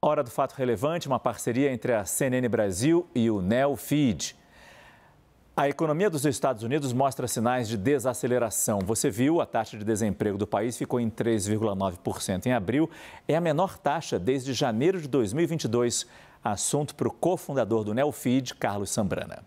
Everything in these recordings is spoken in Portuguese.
Hora do fato relevante, uma parceria entre a CNN Brasil e o Neofeed. A economia dos Estados Unidos mostra sinais de desaceleração. Você viu, a taxa de desemprego do país ficou em 3,9% em abril. É a menor taxa desde janeiro de 2022. Assunto para o cofundador do Neofeed, Carlos Sambrana.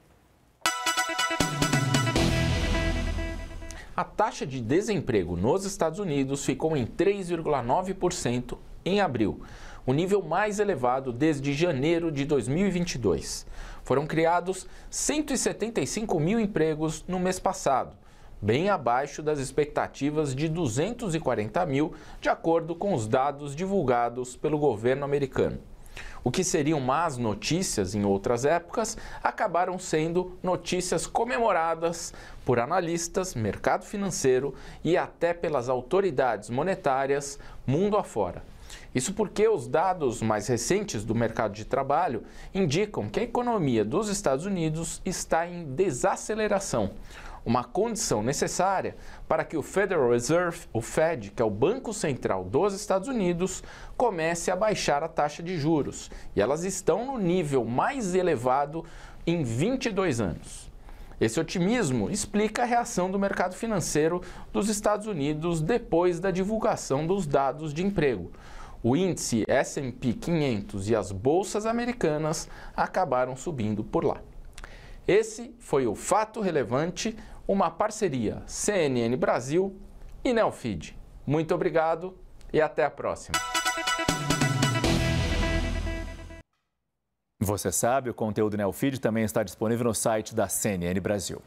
A taxa de desemprego nos Estados Unidos ficou em 3,9% em abril o nível mais elevado desde janeiro de 2022. Foram criados 175 mil empregos no mês passado, bem abaixo das expectativas de 240 mil, de acordo com os dados divulgados pelo governo americano. O que seriam más notícias em outras épocas acabaram sendo notícias comemoradas por analistas, mercado financeiro e até pelas autoridades monetárias mundo afora. Isso porque os dados mais recentes do mercado de trabalho indicam que a economia dos Estados Unidos está em desaceleração, uma condição necessária para que o Federal Reserve, o Fed, que é o Banco Central dos Estados Unidos, comece a baixar a taxa de juros. E elas estão no nível mais elevado em 22 anos. Esse otimismo explica a reação do mercado financeiro dos Estados Unidos depois da divulgação dos dados de emprego o índice S&P 500 e as bolsas americanas acabaram subindo por lá. Esse foi o Fato Relevante, uma parceria CNN Brasil e Neofeed. Muito obrigado e até a próxima. Você sabe, o conteúdo Neofeed também está disponível no site da CNN Brasil.